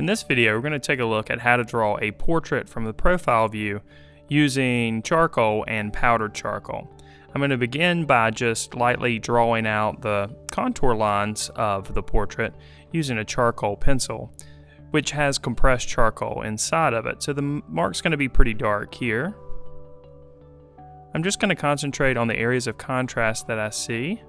In this video, we're going to take a look at how to draw a portrait from the profile view using charcoal and powdered charcoal. I'm going to begin by just lightly drawing out the contour lines of the portrait using a charcoal pencil, which has compressed charcoal inside of it. So the mark's going to be pretty dark here. I'm just going to concentrate on the areas of contrast that I see.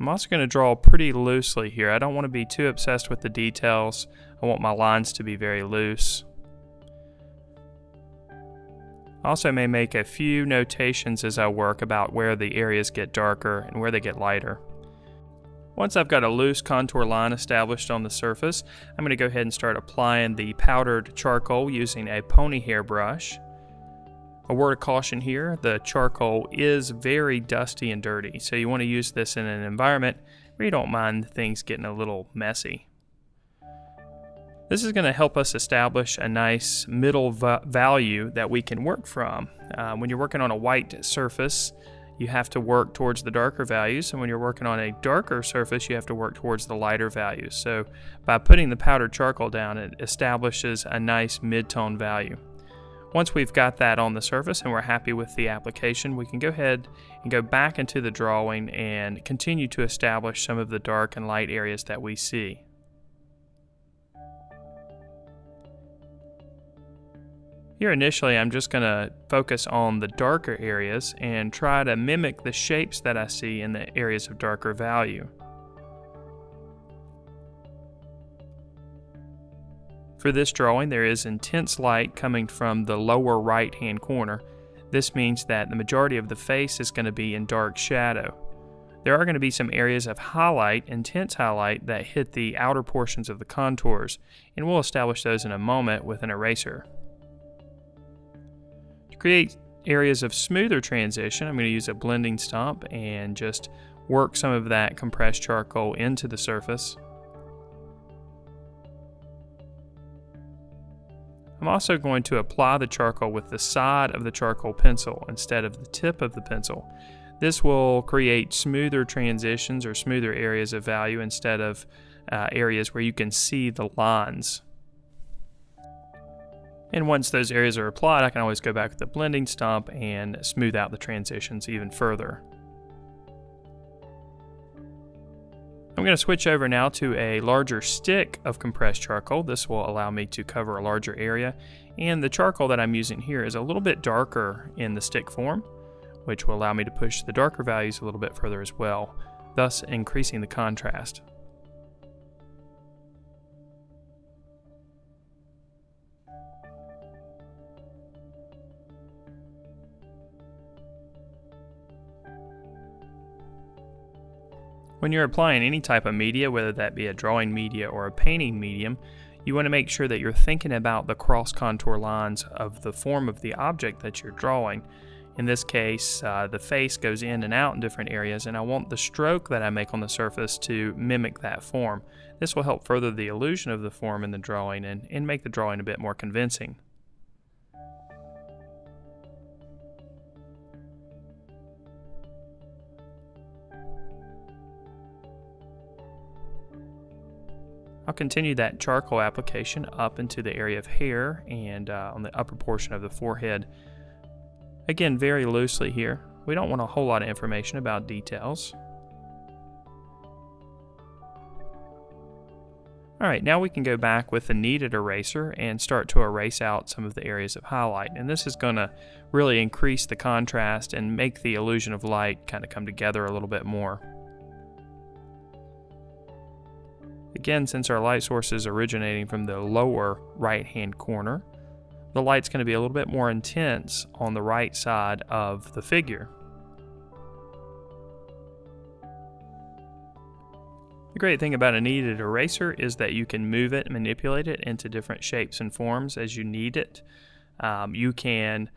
I'm also going to draw pretty loosely here. I don't want to be too obsessed with the details. I want my lines to be very loose. I also may make a few notations as I work about where the areas get darker and where they get lighter. Once I've got a loose contour line established on the surface, I'm going to go ahead and start applying the powdered charcoal using a pony hair brush. A word of caution here, the charcoal is very dusty and dirty, so you want to use this in an environment where you don't mind things getting a little messy. This is going to help us establish a nice middle value that we can work from. Uh, when you're working on a white surface, you have to work towards the darker values, and when you're working on a darker surface, you have to work towards the lighter values. So by putting the powdered charcoal down, it establishes a nice mid-tone value. Once we've got that on the surface and we're happy with the application, we can go ahead and go back into the drawing and continue to establish some of the dark and light areas that we see. Here initially I'm just going to focus on the darker areas and try to mimic the shapes that I see in the areas of darker value. For this drawing, there is intense light coming from the lower right hand corner. This means that the majority of the face is going to be in dark shadow. There are going to be some areas of highlight, intense highlight, that hit the outer portions of the contours, and we'll establish those in a moment with an eraser. To create areas of smoother transition, I'm going to use a blending stump and just work some of that compressed charcoal into the surface. I'm also going to apply the charcoal with the side of the charcoal pencil instead of the tip of the pencil. This will create smoother transitions or smoother areas of value instead of uh, areas where you can see the lines. And once those areas are applied, I can always go back with the blending stump and smooth out the transitions even further. I'm going to switch over now to a larger stick of compressed charcoal. This will allow me to cover a larger area. And the charcoal that I'm using here is a little bit darker in the stick form, which will allow me to push the darker values a little bit further as well, thus increasing the contrast. When you're applying any type of media, whether that be a drawing media or a painting medium, you want to make sure that you're thinking about the cross contour lines of the form of the object that you're drawing. In this case, uh, the face goes in and out in different areas, and I want the stroke that I make on the surface to mimic that form. This will help further the illusion of the form in the drawing and, and make the drawing a bit more convincing. I'll continue that charcoal application up into the area of hair and uh, on the upper portion of the forehead. Again, very loosely here. We don't want a whole lot of information about details. Alright, now we can go back with the kneaded eraser and start to erase out some of the areas of highlight. And this is going to really increase the contrast and make the illusion of light kind of come together a little bit more. Again, since our light source is originating from the lower right hand corner, the light's going to be a little bit more intense on the right side of the figure. The great thing about a kneaded eraser is that you can move it, manipulate it into different shapes and forms as you need it. Um, you can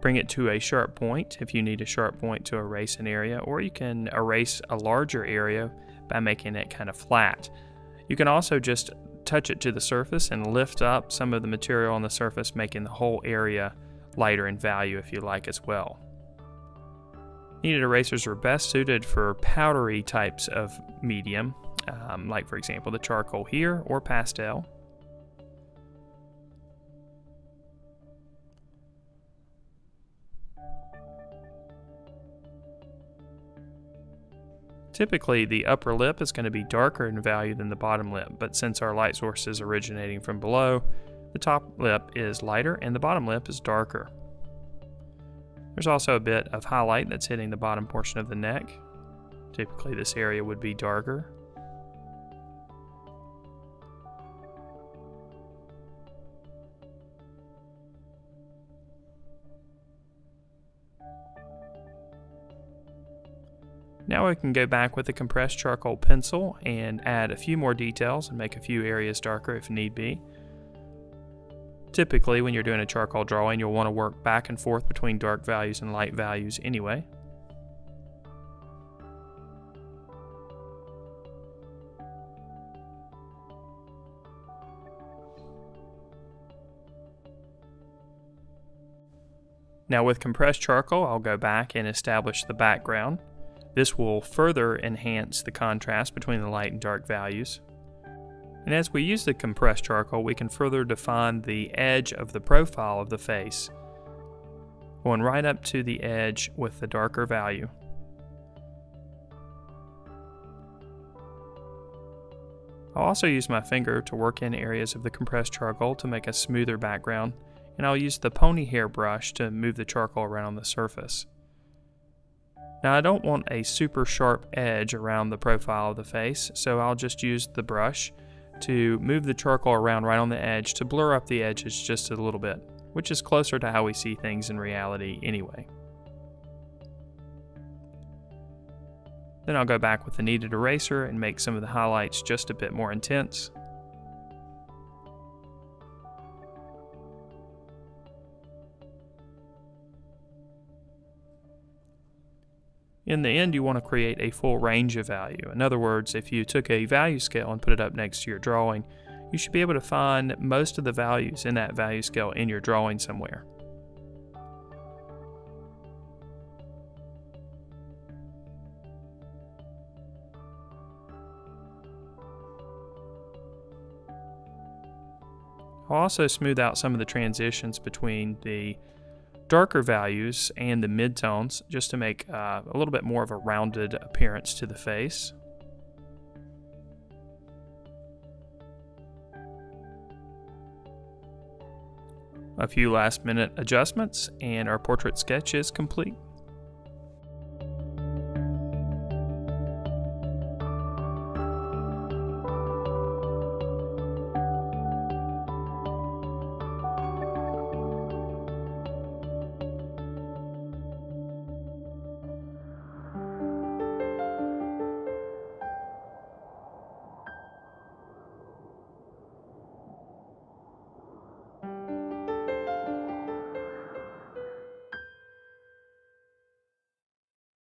bring it to a sharp point if you need a sharp point to erase an area, or you can erase a larger area by making it kind of flat. You can also just touch it to the surface and lift up some of the material on the surface, making the whole area lighter in value if you like as well. Kneaded erasers are best suited for powdery types of medium, um, like for example the charcoal here or pastel. Typically, the upper lip is going to be darker in value than the bottom lip, but since our light source is originating from below, the top lip is lighter and the bottom lip is darker. There's also a bit of highlight that's hitting the bottom portion of the neck. Typically this area would be darker. Now we can go back with a compressed charcoal pencil and add a few more details and make a few areas darker if need be. Typically, when you're doing a charcoal drawing, you'll want to work back and forth between dark values and light values anyway. Now with compressed charcoal, I'll go back and establish the background. This will further enhance the contrast between the light and dark values. And as we use the compressed charcoal, we can further define the edge of the profile of the face, going right up to the edge with the darker value. I'll also use my finger to work in areas of the compressed charcoal to make a smoother background, and I'll use the pony hair brush to move the charcoal around on the surface. Now I don't want a super sharp edge around the profile of the face, so I'll just use the brush to move the charcoal around right on the edge to blur up the edges just a little bit, which is closer to how we see things in reality anyway. Then I'll go back with the kneaded eraser and make some of the highlights just a bit more intense. In the end, you want to create a full range of value. In other words, if you took a value scale and put it up next to your drawing, you should be able to find most of the values in that value scale in your drawing somewhere. I'll also smooth out some of the transitions between the darker values and the midtones just to make uh, a little bit more of a rounded appearance to the face. A few last minute adjustments and our portrait sketch is complete.